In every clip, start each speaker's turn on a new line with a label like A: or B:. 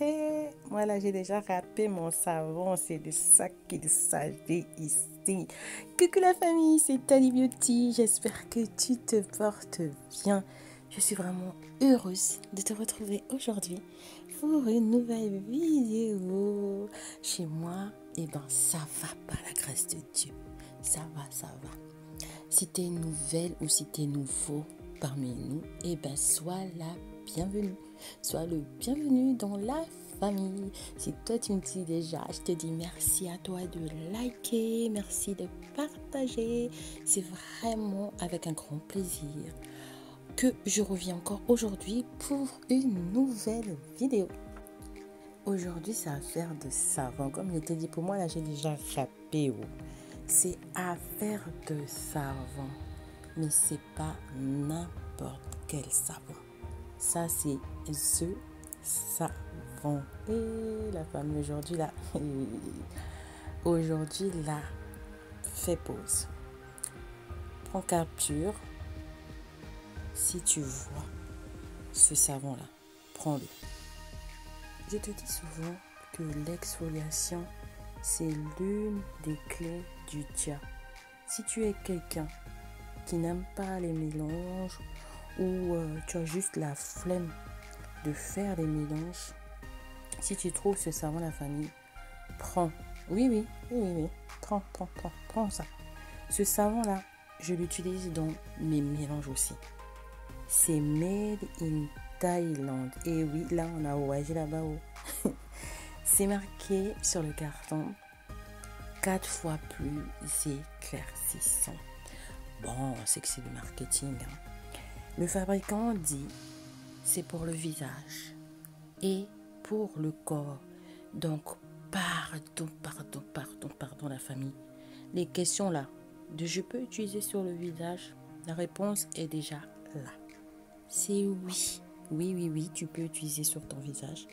A: hé, moi là j'ai déjà râpé mon savon, c'est de ça qu'il s'agit ici. Coucou la famille, c'est Tali Beauty, j'espère que tu te portes bien. Je suis vraiment heureuse de te retrouver aujourd'hui pour une nouvelle vidéo. Chez moi, et eh ben ça va pas la grâce de Dieu. Ça va, ça va. Si tu es nouvelle ou si tu es nouveau parmi nous, et eh ben sois la bienvenue. Sois le bienvenu dans la famille. Si toi tu me dis déjà, je te dis merci à toi de liker, merci de partager. C'est vraiment avec un grand plaisir que je reviens encore aujourd'hui pour une nouvelle vidéo. Aujourd'hui, c'est affaire de savon. Comme je t'ai dit, pour moi, là, j'ai déjà chapé. C'est affaire de savon. Mais c'est pas n'importe quel savon. Ça, c'est ce savon. Et la femme aujourd'hui, là, aujourd'hui, là, fais pause. Prends capture. Si tu vois ce savon-là, prends-le. Je te dis souvent que l'exfoliation, c'est l'une des clés du dia. Si tu es quelqu'un qui n'aime pas les mélanges ou euh, tu as juste la flemme de faire les mélanges, si tu trouves ce savon la famille, prends. Oui, oui, oui, oui, Prends, prends, prends, prends ça. Ce savon-là, je l'utilise dans mes mélanges aussi. C'est made in Thaïlande. Et oui, là, on a voyagé là-bas. Oh. C'est marqué sur le carton quatre fois plus éclaircissant. Bon, c'est que c'est du marketing. Hein. Le fabricant dit c'est pour le visage et pour le corps. Donc, pardon, pardon, pardon, pardon la famille. Les questions là, de je peux utiliser sur le visage, la réponse est déjà là. C'est oui. Oui, oui, oui, tu peux utiliser sur ton visage.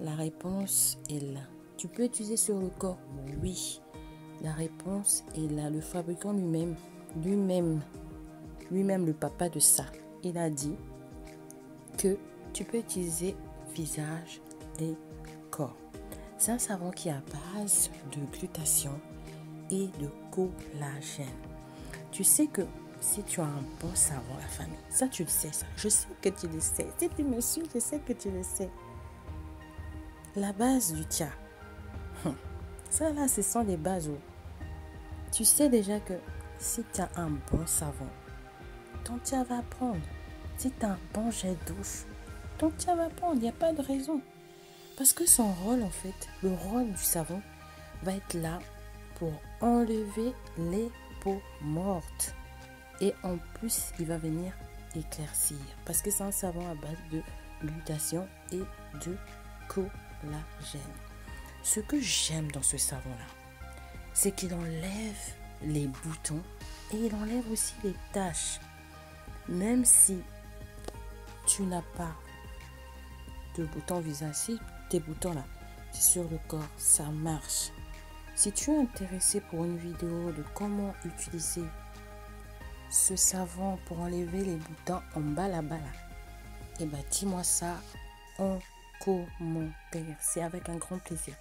A: La réponse est là. Tu peux utiliser sur le corps? Oui. La réponse est là. Le fabricant lui-même, lui-même, lui-même le papa de ça, il a dit que tu peux utiliser visage et corps. C'est un savon qui est à base de glutation et de collagène. Tu sais que si tu as un bon savon, la famille, ça tu le sais, ça. Je sais que tu le sais. Si tu me suis, je sais que tu le sais. La base du tia. Hum. Ça là, ce sont les bases. Tu sais déjà que si tu as un bon savon, ton tia va prendre. As un bon jet douche, ton tia va prendre. Il n'y a pas de raison. Parce que son rôle, en fait, le rôle du savon, va être là pour enlever les peaux mortes. Et en plus, il va venir éclaircir. Parce que c'est un savon à base de glutation et de collagène. Ce que j'aime dans ce savon-là, c'est qu'il enlève les boutons et il enlève aussi les taches. Même si tu n'as pas de boutons visage, si tes boutons là, c'est sur le corps, ça marche. Si tu es intéressé pour une vidéo de comment utiliser ce savon pour enlever les boutons en bas là-bas là, eh ben dis-moi ça en commentaire. C'est avec un grand plaisir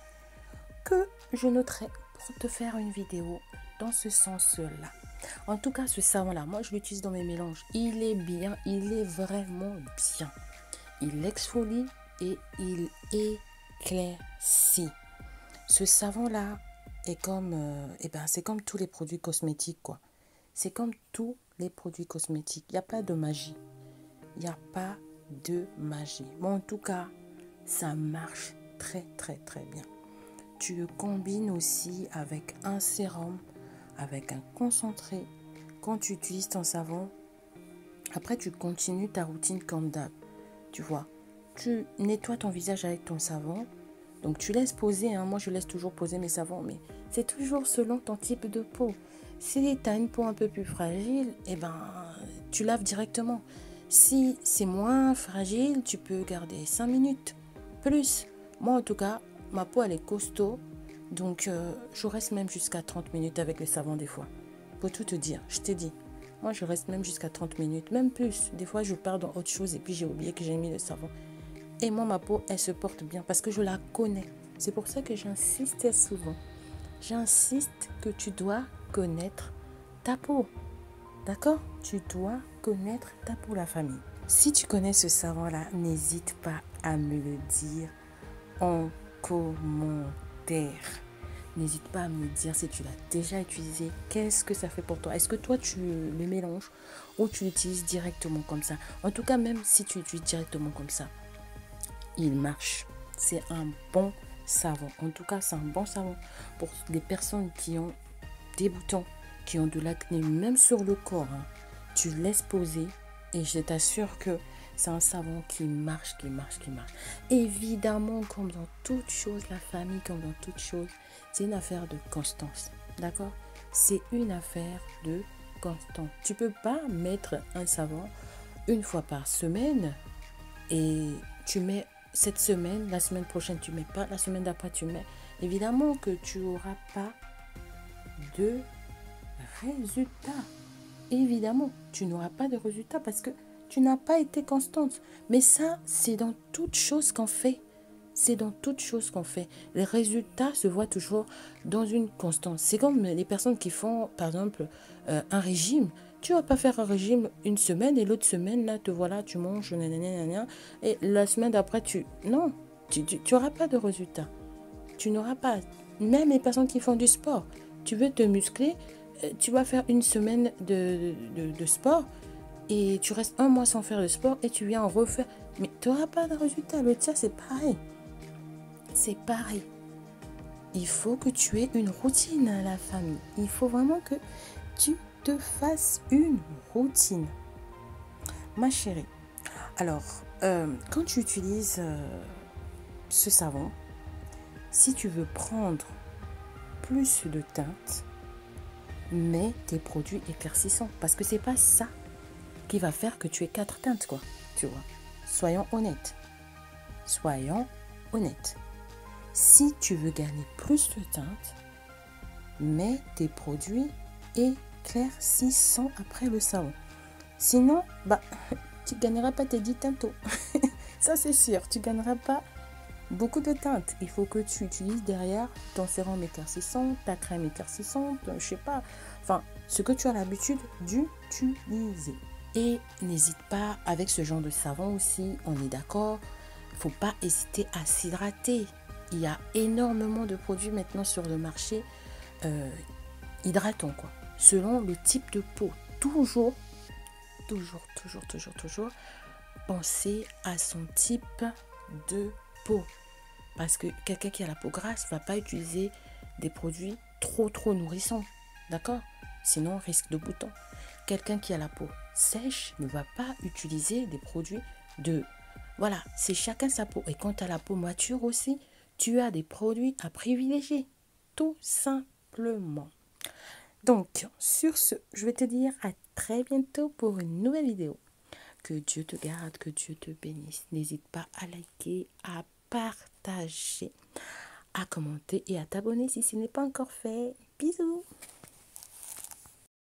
A: que je noterai pour te faire une vidéo dans ce sens-là. En tout cas, ce savon-là, moi je l'utilise dans mes mélanges. Il est bien, il est vraiment bien. Il exfolie et il éclaircit. Ce savon-là est comme, euh, eh ben, c'est comme tous les produits cosmétiques, quoi. C'est comme tous les produits cosmétiques. Il n'y a pas de magie. Il n'y a pas de magie. Mais en tout cas, ça marche très très très bien. Tu le combines aussi avec un sérum, avec un concentré. Quand tu utilises ton savon, après tu continues ta routine comme d'hab. Tu vois, tu nettoies ton visage avec ton savon. Donc tu laisses poser, hein. moi je laisse toujours poser mes savons, mais c'est toujours selon ton type de peau. Si tu as une peau un peu plus fragile, eh ben, tu laves directement. Si c'est moins fragile, tu peux garder 5 minutes. Plus. Moi, en tout cas, ma peau, elle est costaud. Donc, euh, je reste même jusqu'à 30 minutes avec le savon des fois. Pour tout te dire, je t'ai dit. Moi, je reste même jusqu'à 30 minutes, même plus. Des fois, je pars dans autre chose et puis j'ai oublié que j'ai mis le savon. Et moi, ma peau, elle se porte bien parce que je la connais. C'est pour ça que j'insiste souvent. J'insiste que tu dois connaître ta peau. D'accord? Tu dois connaître ta peau, la famille. Si tu connais ce savon-là, n'hésite pas à me le dire en commentaire. N'hésite pas à me dire si tu l'as déjà utilisé, qu'est-ce que ça fait pour toi? Est-ce que toi tu le mélanges ou tu l'utilises directement comme ça? En tout cas, même si tu l'utilises directement comme ça, il marche. C'est un bon savon. En tout cas, c'est un bon savon pour les personnes qui ont des boutons, qui ont de l'acné, même sur le corps. Hein. Tu laisses poser et je t'assure que c'est un savon qui marche, qui marche, qui marche. Évidemment, comme dans toute chose, la famille, comme dans toute chose, c'est une affaire de constance. D'accord? C'est une affaire de constance. Tu peux pas mettre un savon une fois par semaine et tu mets cette semaine, la semaine prochaine tu mets pas, la semaine d'après tu mets. Évidemment que tu n'auras pas de résultat. Évidemment, tu n'auras pas de résultat parce que tu n'as pas été constante. Mais ça, c'est dans toute chose qu'on fait. C'est dans toute chose qu'on fait. Les résultats se voient toujours dans une constance. C'est comme les personnes qui font, par exemple, euh, un régime. Tu vas pas faire un régime une semaine et l'autre semaine, là, te voilà, tu manges, nanana, et la semaine d'après, tu... Non, tu n'auras pas de résultats. Tu n'auras pas. Même les personnes qui font du sport. Tu veux te muscler, euh, tu vas faire une semaine de, de sport et tu restes un mois sans faire de sport et tu viens en refaire. Mais tu n'auras pas de résultat. Le tien, c'est pareil. C'est pareil. Il faut que tu aies une routine à la famille. Il faut vraiment que tu te fasses une routine. Ma chérie, alors, euh, quand tu utilises euh, ce savon, si tu veux prendre plus de teinte, mets tes produits éclaircissants. Parce que c'est pas ça qui va faire que tu aies quatre teintes, quoi. Tu vois. Soyons honnêtes. Soyons honnêtes. Si tu veux gagner plus de teintes, mets tes produits éclaircissants après le savon. Sinon, bah, tu gagneras pas tes 10 teintes. Ça, c'est sûr. Tu gagneras pas beaucoup de teintes. Il faut que tu utilises derrière ton sérum éclaircissant, ta crème éclaircissante, je sais pas. Enfin, ce que tu as l'habitude d'utiliser. Et n'hésite pas avec ce genre de savon aussi, on est d'accord, il faut pas hésiter à s'hydrater. Il y a énormément de produits maintenant sur le marché euh, hydratants quoi. Selon le type de peau, toujours, toujours, toujours, toujours, toujours, pensez à son type de peau. Parce que quelqu'un qui a la peau grasse va pas utiliser des produits trop trop nourrissants. D'accord? Sinon, risque de boutons. Quelqu'un qui a la peau sèche ne va pas utiliser des produits de... Voilà, c'est chacun sa peau. Et quand tu as la peau mature aussi, tu as des produits à privilégier. Tout simplement. Donc, sur ce, je vais te dire à très bientôt pour une nouvelle vidéo. Que Dieu te garde, que Dieu te bénisse. N'hésite pas à liker, à partager, à commenter et à t'abonner si ce n'est pas encore fait. Bisous